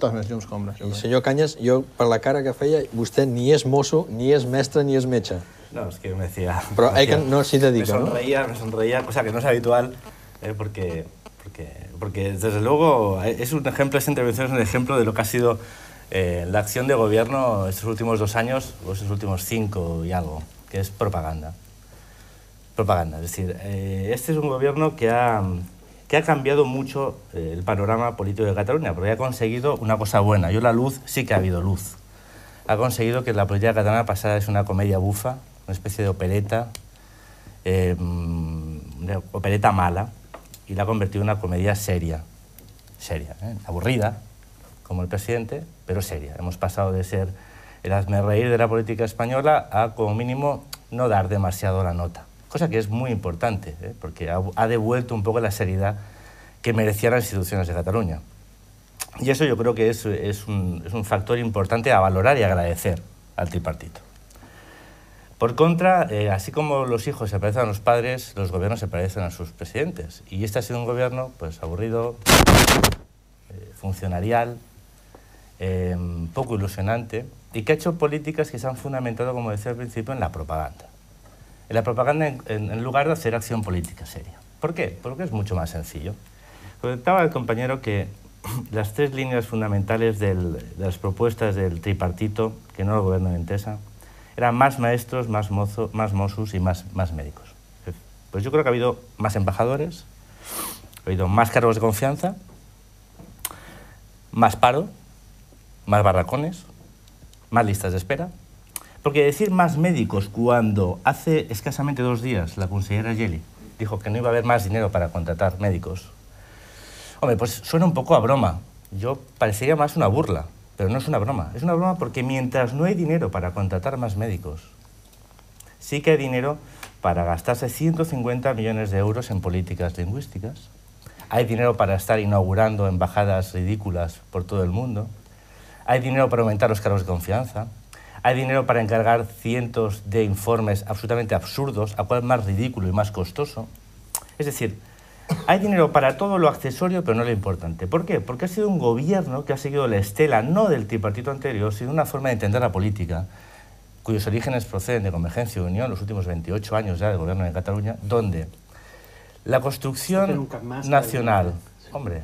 Moltes més llums que ombres. jo I crec. senyor Canyes, jo, per la cara que feia, vostè ni és mosso, ni és mestre, ni és metge. No, es que me decía... Pero me hay que- decía- no, sí te digo, Me ¿no? sonreía, me sonreía, cosa que no es habitual, eh, porque, porque, porque desde luego eh, es un ejemplo, esta intervención es un ejemplo de lo que ha sido eh, la acción de gobierno estos últimos dos años, o estos últimos cinco y algo, que es propaganda. Propaganda, es decir, eh, este es un gobierno que ha, que ha cambiado mucho eh, el panorama político de Cataluña, porque ha conseguido una cosa buena. Yo la luz, sí que ha habido luz ha conseguido que la política catalana pasara de ser una comedia bufa, una especie de opereta, eh, mm, opereta mala, y la ha convertido en una comedia seria, seria, ¿eh? aburrida, como el presidente, pero seria. Hemos pasado de ser el hazme reír de la política española a, como mínimo, no dar demasiado la nota. Cosa que es muy importante, ¿eh? porque ha, ha devuelto un poco la seriedad que merecían las instituciones de Cataluña. Y eso yo creo que es, es, un, es un factor importante a valorar y agradecer al tripartito. Por contra, eh, así como los hijos se parecen a los padres, los gobiernos se parecen a sus presidentes. Y este ha sido un gobierno pues, aburrido, eh, funcionarial, eh, poco ilusionante y que ha hecho políticas que se han fundamentado, como decía al principio, en la propaganda. En la propaganda en, lugar de hacer acción política seria. ¿Por qué? Porque es mucho más sencillo. Comentaba el compañero que las tres líneas fundamentales de las propuestas del tripartito, que no el gobierno de Entesa, eran más maestros, más, mozo, más mosus y más, más médicos. Pues yo creo que ha habido más embajadores, ha habido más cargos de confianza, más paro, más barracones, más listas de espera. Porque decir más médicos cuando hace escasamente dos días la consejera Yeli dijo que no iba a haber más dinero para contratar médicos, hombre, pues suena un poco a broma. Yo parecería más una burla, pero no es una broma. Es una broma porque mientras no hay dinero para contratar más médicos, sí que hay dinero para gastarse 150 millones de euros en políticas lingüísticas. Hay dinero para estar inaugurando embajadas ridículas por todo el mundo. Hay dinero para aumentar los cargos de confianza. Hay dinero para encargar cientos de informes absolutamente absurdos, a cuál más ridículo y más costoso. Es decir, hay dinero para todo lo accesorio, pero no lo importante. ¿Por qué? Porque ha sido un gobierno que ha seguido la estela no del tripartito anterior, sino una forma de entender la política, cuyos orígenes proceden de Convergencia y Unión, los últimos 28 años ya del gobierno de Cataluña, donde la construcción nacional, hombre,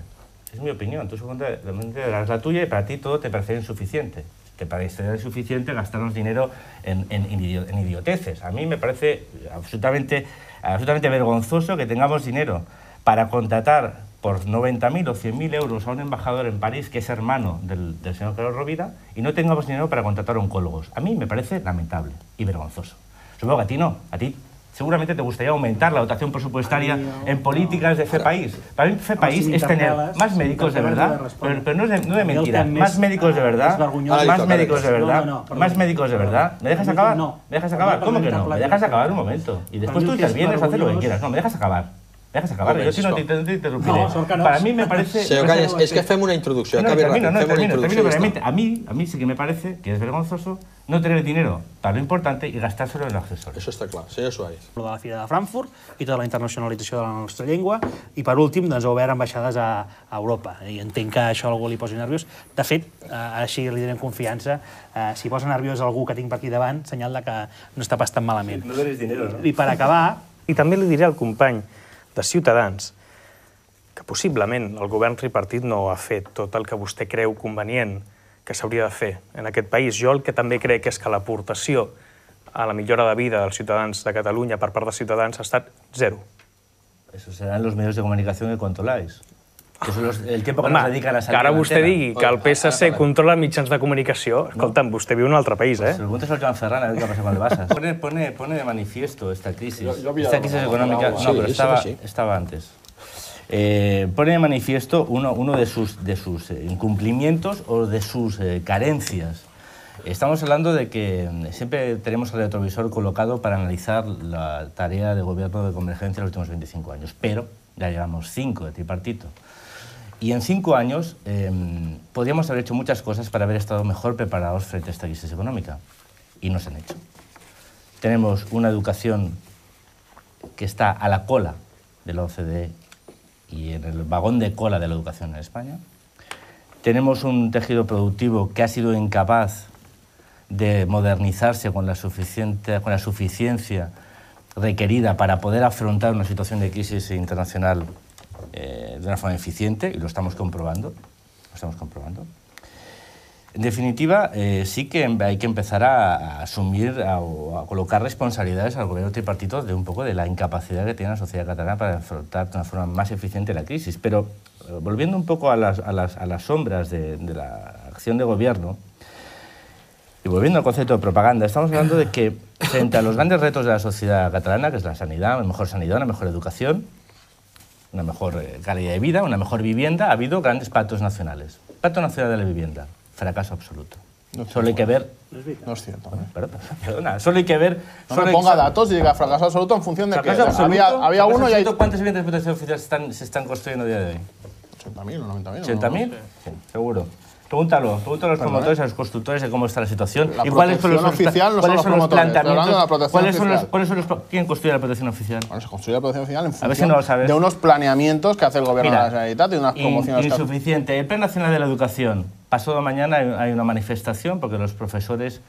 es mi opinión, tú seguramente la tuya y para ti todo te parece insuficiente. Te parecería insuficiente gastarnos dinero en, en- en idio- en idioteces. A mí me parece absolutamente, absolutamente vergonzoso que tengamos dinero para contratar por 90.000 o 100.000 euros a un embajador en París que es hermano del, del señor Carlos Rovira y no tengamos dinero para contratar oncólogos. A mí me parece lamentable y vergonzoso. Supongo que a ti no, a ti seguramente te gustaría aumentar la dotación presupuestaria A mí no, en políticas de FEPAIS. Para mí FEPAIS si es tener más médicos de verdad, pero, pero no, es de, no de mentira, más médicos de verdad, más médicos de No, verdad, no, no, más médicos de verdad. ¿Me dejas acabar? no. ¿Me dejas acabar? ¿Cómo que no? Me dejas no. acabar un momento. Y después tú intervienes, haz lo que quieras. No, me dejas acabar. Dejas acabar. Yo si no te, interrumpiré. No, no. Para mí me parece... Parece- Canyes, és que fem una introducció. no, termino, no, fem una termino, introducció termino. A mí, a mí sí que me parece que es vergonzoso no tener dinero para lo importante y gastárselo en lo accesorio. Això està clar. Senyor Suárez. de la Fira de Frankfurt i tota la internacionalització de la nostra llengua i per últim doncs, ha obert ambaixades a, a Europa i entenc que això a algú li posi nerviós de fet, eh, així li en confiança eh, si posa nerviós algú que tinc per aquí davant senyal de que no està pas tan malament No dones dinero, ¿no? i per acabar I també li diré al company de Ciutadans que possiblement el govern tripartit no ha fet tot el que vostè creu convenient que s'hauria de fer en aquest país. Jo el que també crec és que l'aportació a la millora de vida dels ciutadans de Catalunya per part de Ciutadans ha estat zero. Eso serán los medios de comunicación que controláis. Que los- el tiempo que Home, nos dedican a que salir ara a la vostè digui que el PSC controla mitjans de comunicació, escolta'm, vostè viu en un altre país, eh? Se lo preguntas al Joan Ferran a ver qué pasa con el Barça. Pone, pone, pone de manifiesto esta crisis. Yo- yo esta crisis económica. No, sí, pero estaba, estaba antes. Eh, pone de manifiesto uno, uno de sus, de sus eh, incumplimientos o de sus eh, carencias. Estamos hablando de que mm, siempre tenemos el retrovisor colocado para analizar la tarea de gobierno de convergencia en los últimos 25 años, pero ya llevamos cinco de tripartito. Y en cinco años eh, podríamos haber hecho muchas cosas para haber estado mejor preparados frente a esta crisis económica. Y no se han hecho. Tenemos una educación que está a la cola de la OCDE y en el vagón de cola de la educación en España. tenemos un tejido productivo que ha sido incapaz de modernizarse con la, suficiente, con la suficiencia requerida para poder afrontar una situación de crisis internacional eh, de una forma eficiente, y lo estamos comprobando. Lo estamos comprobando. En definitiva, eh, sí que hay que empezar a, asumir a, o a colocar responsabilidades al gobierno tripartito de un poco de la incapacidad que tiene la sociedad catalana para afrontar de una forma más eficiente la crisis. Pero eh, volviendo un poco a las, a las, a las sombras de, de la acción de gobierno, y volviendo al concepto de propaganda, estamos hablando de que frente a los grandes retos de la sociedad catalana, que es la sanidad, una mejor sanidad, una mejor educación, una mejor eh, calidad de vida, una mejor vivienda, ha habido grandes pactos nacionales. Pacto Nacional de la Vivienda, fracaso absoluto. No solo hay que ver... No es cierto. ¿eh? Perdona, perdona, solo hay que ver... No solo me hay- ponga datos y diga fracaso absoluto en función de que Fracaso absoluto, había, había fracaso uno y hay ¿Cuántas viviendas de protección oficial se están, se están construyendo a día de hoy? 80.000 o 90.000. ¿80.000? Sí, seguro. Pregúntalo, pregúntalo a los promotores, ¿eh? a los constructores de cómo está la situación. La y cuáles son los, oficial no cuáles los son los estoy hablando de la planteamientos. protección ¿Cuáles son los, cuáles son los, ¿Quién construye la protección oficial? Bueno, se construye la protección oficial en A ver si función no lo sabes. de unos planeamientos que hace el gobierno Mira, de la Generalitat y unas in- promociones. que- insuficiente. El Plan Nacional de la Educación. Pasado mañana hay una manifestación porque los profesores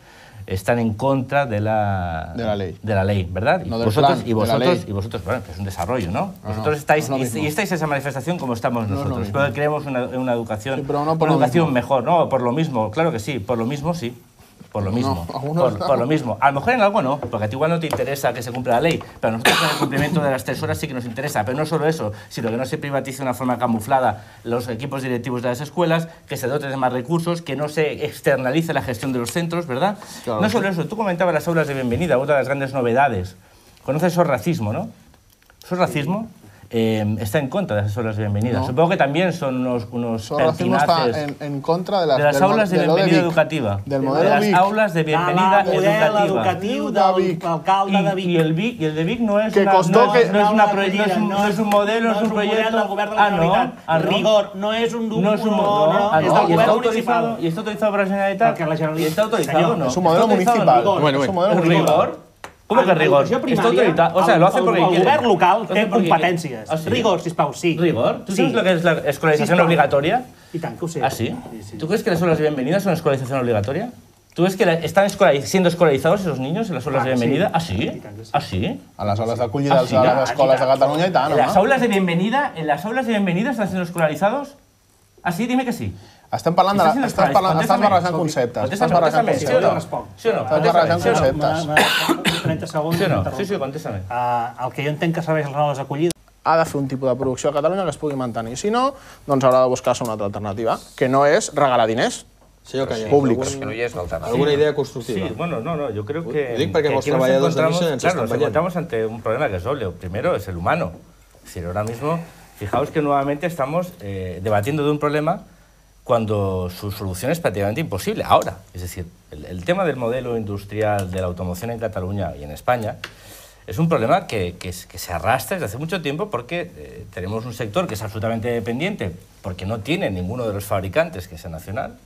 están en contra de la, De la ley. de la ley, ¿verdad? No del vosotros, plan, y vosotros, y vosotros, bueno, que es un desarrollo, ¿no? no, vosotros estáis, es y, y estáis en esa manifestación como estamos nosotros. pero queremos una, una educación, Sí, pero no por una educación mejor, no, por lo mismo, claro que sí, por lo mismo sí. Por lo mismo. por, lo mismo. A lo mejor en algo no, porque a ti igual no te interesa que se cumpla la ley, pero a nosotros en el cumplimiento de las tres horas sí que nos interesa. Pero no solo eso, sino que no se privatice de una forma camuflada los equipos directivos de las escuelas, que se dote de más recursos, que no se externalice la gestión de los centros, ¿verdad? Claro. No solo eso, tú comentabas las aulas de bienvenida, otra de las grandes novedades. Conoces eso racismo, ¿no? ¿Eso es racismo? Eh, está en contra de esas aulas de bienvenida. No. Supongo que también son unos, unos está en, en contra de las, de las aulas de bienvenida educativa. Del de modelo las VIC. aulas de bienvenida model educativa. educatiu De del Vic. alcalde de Y, Vic. y el Vic, y el de Vic no es, Que una, no, que- es- no es una No, pro- no es un, no no es un modelo, no es un del govern de la ah, Generalitat. ah, no. Rigor, no és un... No es un no, modelo. no, és no. del ¿Y está govern autorizado, municipal. ¿Y está autorizado por la Generalitat? Perquè la Generalitat- ¿Y está autorizado Senyor, o no? Es un modelo municipal. Bueno, es un bueno. modelo ¿Es municipal. rigor? ¿Cómo que rigor? Está primària, autorizado. O sea, el- lo hace el- porque el quiere. govern local té competències. ¿Ah, sí? Rigor, sisplau, sí. ¿Rigor? ¿Tú Sí. sabes lo que es la escolarización obligatoria? I tant que ho sé. ¿Ah, sí? ¿Tú crees que las aulas de bienvenida son escolarización obligatoria? ¿Tú ves que la- están escolariz- siendo escolarizados esos niños en las aulas de sí. bienvenida? ¿Ah, sí? Sí. ¿Ah, sí? A les aules d'acollida Ah, dels- sí, a ja, les escoles de Catalunya i tant, ¿En las home. aulas de bienvenida, en las aulas de bienvenida están siendo escolarizados? ¿Ah, sí? Dime que sí. Estem parlant de... La- Estàs, parlant, estàs barrejant conceptes. Estàs barrejant contéstame, ¿sí o no? conceptes. ¿Sí o no? Estàs barrejant ¿sí conceptes. Ma- ma- 30 segons. Sí o no? Sí, sí, contéstame. Uh, el que jo entenc que serveix les aules d'acollida ha de fer un tipus de producció a Catalunya que es pugui mantenir. Si no, doncs haurà de buscar-se una altra alternativa, que no és regalar diners. Senyor Canyelles, Públics. algun- Que no hi és l'alternativa. alguna idea constructiva? Sí, bueno, no, no, yo creo que. Que los aquí nos trabajadores de Nissan se Claro, están nos encontramos ante un problema que es doble. Primero es el humano. Es decir, ahora mismo, fijaos que nuevamente estamos eh, debatiendo de un problema cuando su solución es prácticamente imposible ahora. Es decir, el, el tema del modelo industrial de la automoción en Cataluña y en España es un problema que, que que se arrastra desde hace mucho tiempo porque eh, tenemos un sector que es absolutamente dependiente, porque no tiene ninguno de los fabricantes que sea nacional.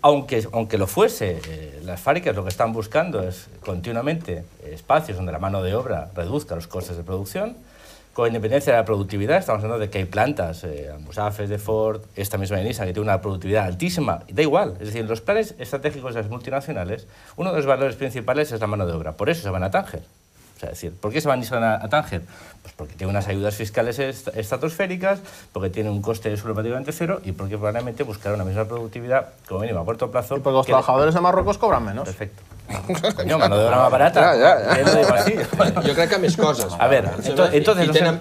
Aunque, aunque lo fuese, eh, las fábricas lo que están buscando es continuamente espacios donde la mano de obra reduzca los costes de producción. Con independencia de la productividad, estamos hablando de que hay plantas, eh, Musafes de Ford, esta misma de Nissan, que tiene una productividad altísima. Da igual, es decir, los planes estratégicos de las multinacionales, uno de los valores principales es la mano de obra. Por eso se van a Tánger. O sea, es decir, ¿por qué se van a, a Tánger? Pues porque tiene unas ayudas fiscales est- estratosféricas, porque tiene un coste de suelo prácticamente cero y porque probablemente buscará una misma productividad, como mínimo a corto plazo. Y porque los trabajadores de Marruecos cobran menos. Perfecto. Coño, mano de obra más barata. Ya, ya, ya. Yo lo digo así. Jo crec que més coses. A sembla, entonces nos tenen.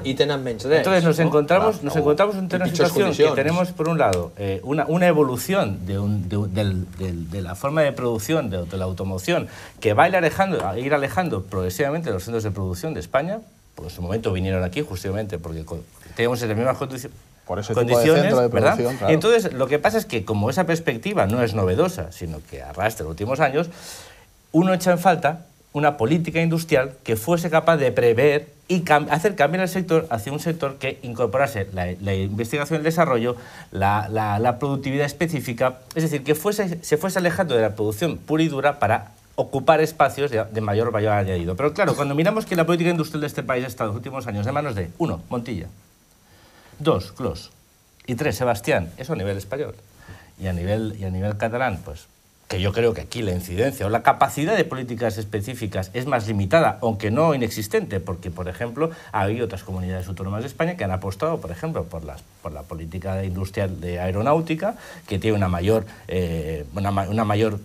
Entonces nos no? encontramos, nos encontramos ante en una situación que tenemos, por un lado, eh, una, una evolución de, un- de la forma de producción, de, de la automoción, que va a ir alejando, a ir alejando progresivamente los centros de producción de España, porque en su momento vinieron aquí justamente porque teníamos las mismas condici- Por ese tipo de condiciones, centro de ¿verdad? claro. Y entonces lo que pasa es que como esa perspectiva no es novedosa, sino que arrastra los últimos años, uno echa en falta una política industrial que fuese capaz de prever y cam- hacer cambiar el sector hacia un sector que incorporase la, la investigación y el desarrollo, la, productividad específica, es decir, que fuese, se fuese alejando de la producción pura y dura para ocupar espacios de, de mayor valor añadido. Pero claro, cuando miramos que la política industrial de este país ha estado en los últimos años de manos de, uno, Montilla, dos, Clos, y tres, Sebastián, eso a nivel español. y a nivel, y a nivel catalán, pues que yo creo que aquí la incidencia o la capacidad de políticas específicas es más limitada, aunque no inexistente, porque, por ejemplo, hay otras comunidades autónomas de España que han apostado, por ejemplo, por, las, por la política industrial de aeronáutica, que tiene una mayor, eh, una, una mayor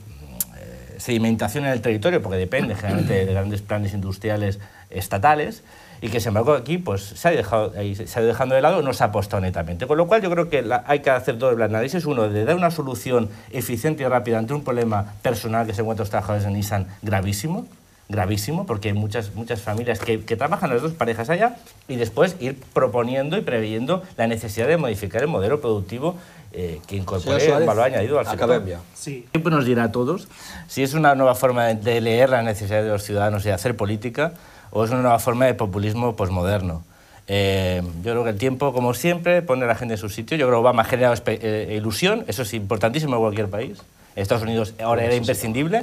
sedimentación en el territorio, porque depende generalmente de grandes planes industriales estatales, y que sin embargo aquí pues, se, ha dejado, se ha dejando de lado, no se ha apostado netamente. Con lo cual yo creo que hay que hacer doble análisis, uno, de dar una solución eficiente y rápida ante un problema personal que se encuentran los trabajadores en Nissan gravísimo, gravísimo, porque hay muchas, muchas familias que, que trabajan las dos parejas allá, y después ir proponiendo y preveyendo la necesidad de modificar el modelo productivo eh, que incorpore Señor un Suárez, valor añadido al sector. acabem ja. Sí. Nos dirá a todos si es una nueva forma de- leer las necesidades de los ciudadanos y de hacer política o es una nueva forma de populismo posmoderno. Eh, yo creo que el tiempo, como siempre, pone a la gente en su sitio. Yo creo que Obama ha generado eh, ilusión, eso es importantísimo en cualquier país. Estados Unidos ahora era imprescindible.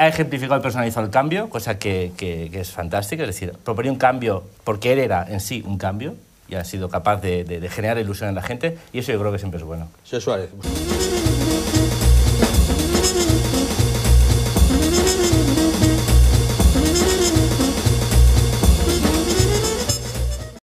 Ha ejemplificado y personalizado el cambio, cosa que, que- que es fantástica. Es decir, proponía un cambio porque él era en sí un cambio y ha sido capaz de, de- de generar ilusión en la gente y eso yo creo que siempre es bueno. Senyor Suárez,